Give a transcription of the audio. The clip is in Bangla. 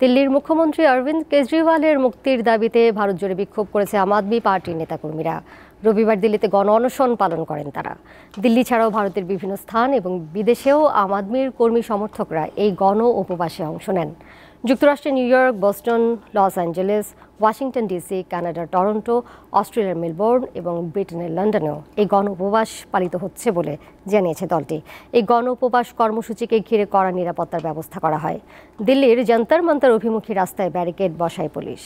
দিল্লির মুখ্যমন্ত্রী অরবিন্দ কেজরিওয়ালের মুক্তির দাবিতে ভারত জুড়ে বিক্ষোভ করেছে আম আদমি পার্টির নেতাকর্মীরা। রবিবার দিল্লিতে গণ অনশন পালন করেন তারা। দিল্লি ছাড়াও ভারতের বিভিন্ন স্থান এবং বিদেশেও আম আদমির কর্মী সমর্থকরা এই গণ উপবাসে অংশ নেন। যুক্তরাষ্ট্রের New York, Boston, Los Angeles, Washington DC, কানাডার টরন্টো, অস্ট্রেলিয়ার মেলবোর্ন এবং ব্রিটেনের লন্ডনেও এই গণ উপবাস পালিত হচ্ছে বলে জানিয়েছে দলটি। এই গণ উপবাস কর্মসূচিকে ঘিরে কড়া নিরাপত্তার ব্যবস্থা করা হয়। দিল্লির যন্তর মন্তর অভিমুখী রাস্তায় ব্যারিকেড বসায় পুলিশ।